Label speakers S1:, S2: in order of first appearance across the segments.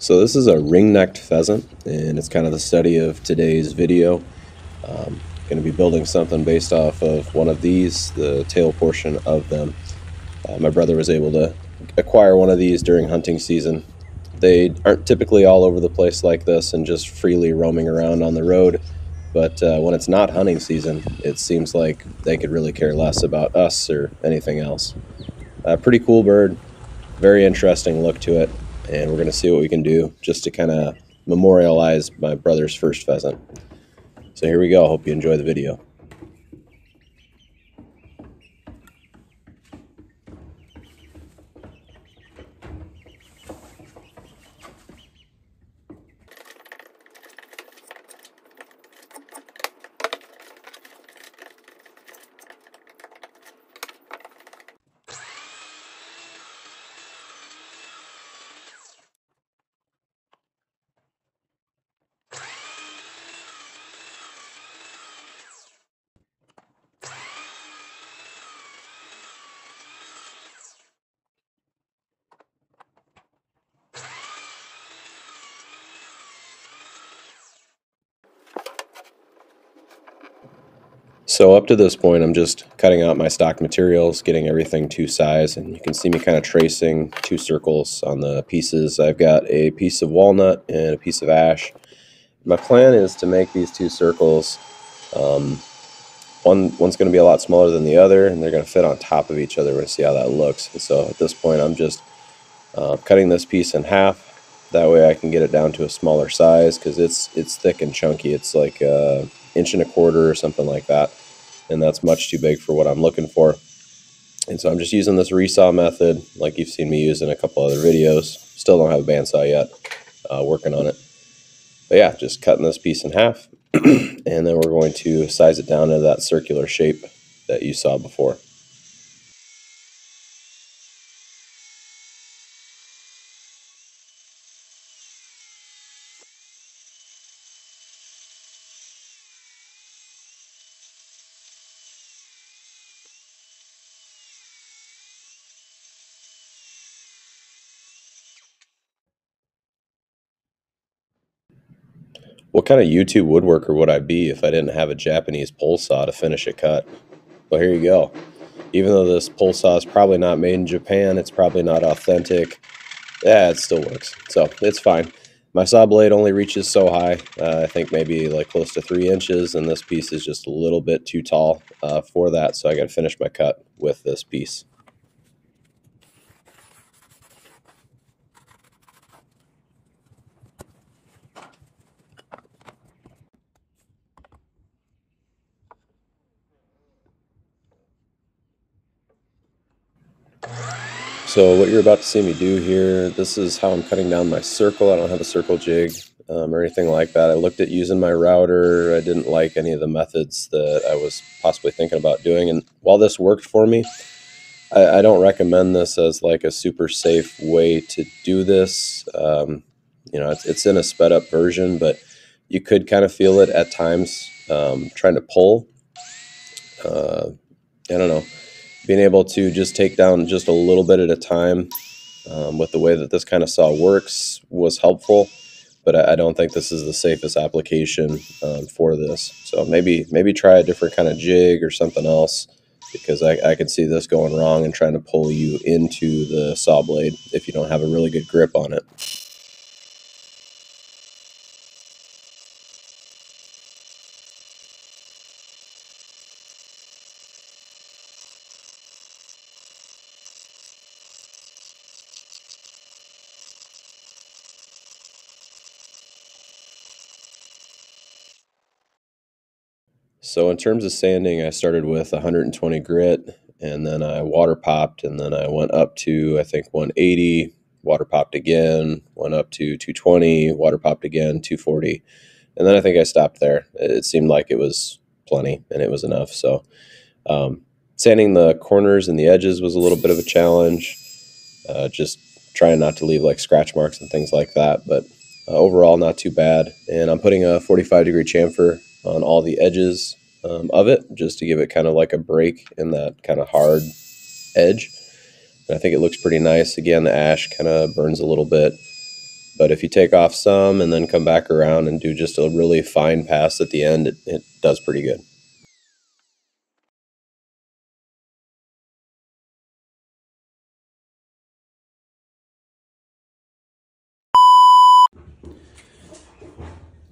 S1: So this is a ring-necked pheasant, and it's kind of the study of today's video. Um, going to be building something based off of one of these, the tail portion of them. Uh, my brother was able to acquire one of these during hunting season. They aren't typically all over the place like this and just freely roaming around on the road, but uh, when it's not hunting season, it seems like they could really care less about us or anything else. Uh, pretty cool bird, very interesting look to it and we're going to see what we can do just to kind of memorialize my brother's first pheasant. So here we go. Hope you enjoy the video. So up to this point, I'm just cutting out my stock materials, getting everything to size, and you can see me kind of tracing two circles on the pieces. I've got a piece of walnut and a piece of ash. My plan is to make these two circles, um, one one's going to be a lot smaller than the other, and they're going to fit on top of each other. We're going to see how that looks. And so at this point, I'm just uh, cutting this piece in half. That way I can get it down to a smaller size because it's it's thick and chunky. It's like an inch and a quarter or something like that and that's much too big for what I'm looking for. And so I'm just using this resaw method like you've seen me use in a couple other videos. Still don't have a bandsaw yet, uh, working on it. But yeah, just cutting this piece in half and then we're going to size it down to that circular shape that you saw before. What kind of YouTube woodworker would I be if I didn't have a Japanese pull saw to finish a cut? Well, here you go. Even though this pull saw is probably not made in Japan, it's probably not authentic. Yeah, it still works. So it's fine. My saw blade only reaches so high. Uh, I think maybe like close to three inches, and this piece is just a little bit too tall uh, for that. So I got to finish my cut with this piece. So what you're about to see me do here, this is how I'm cutting down my circle. I don't have a circle jig um, or anything like that. I looked at using my router. I didn't like any of the methods that I was possibly thinking about doing. And while this worked for me, I, I don't recommend this as like a super safe way to do this. Um, you know, it's, it's in a sped up version, but you could kind of feel it at times um, trying to pull. Uh, I don't know being able to just take down just a little bit at a time um, with the way that this kind of saw works was helpful but I, I don't think this is the safest application um, for this so maybe maybe try a different kind of jig or something else because I, I can see this going wrong and trying to pull you into the saw blade if you don't have a really good grip on it. So in terms of sanding, I started with 120 grit and then I water popped and then I went up to I think 180, water popped again, went up to 220, water popped again, 240. And then I think I stopped there. It seemed like it was plenty and it was enough. So um, sanding the corners and the edges was a little bit of a challenge. Uh, just trying not to leave like scratch marks and things like that. But uh, overall, not too bad. And I'm putting a 45 degree chamfer on all the edges um, of it just to give it kind of like a break in that kind of hard edge. And I think it looks pretty nice. Again, the ash kind of burns a little bit, But if you take off some and then come back around and do just a really fine pass at the end, it, it does pretty good.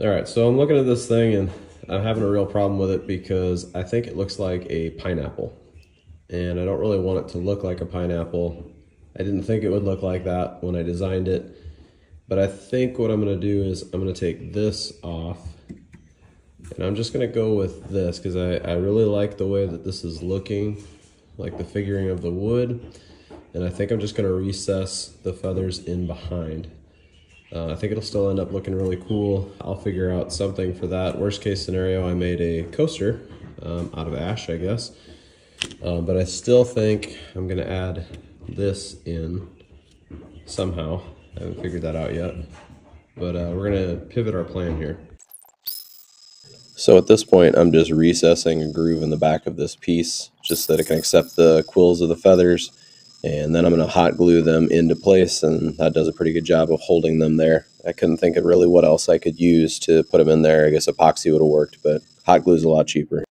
S1: All right, so I'm looking at this thing and I'm having a real problem with it because I think it looks like a pineapple. And I don't really want it to look like a pineapple. I didn't think it would look like that when I designed it. But I think what I'm gonna do is I'm gonna take this off and I'm just gonna go with this because I, I really like the way that this is looking, like the figuring of the wood. And I think I'm just gonna recess the feathers in behind. Uh, I think it'll still end up looking really cool. I'll figure out something for that. Worst case scenario, I made a coaster um, out of ash, I guess. Um, but I still think I'm gonna add this in somehow. I haven't figured that out yet. But uh, we're gonna pivot our plan here. So at this point, I'm just recessing a groove in the back of this piece just so that it can accept the quills of the feathers. And then I'm going to hot glue them into place, and that does a pretty good job of holding them there. I couldn't think of really what else I could use to put them in there. I guess epoxy would have worked, but hot glue is a lot cheaper.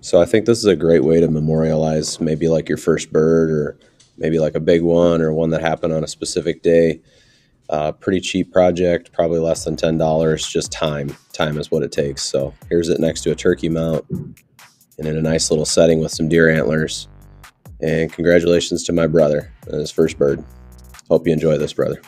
S1: So I think this is a great way to memorialize maybe like your first bird or maybe like a big one or one that happened on a specific day. Uh, pretty cheap project, probably less than $10, just time. Time is what it takes. So here's it next to a turkey mount and in a nice little setting with some deer antlers. And congratulations to my brother and his first bird. Hope you enjoy this, brother.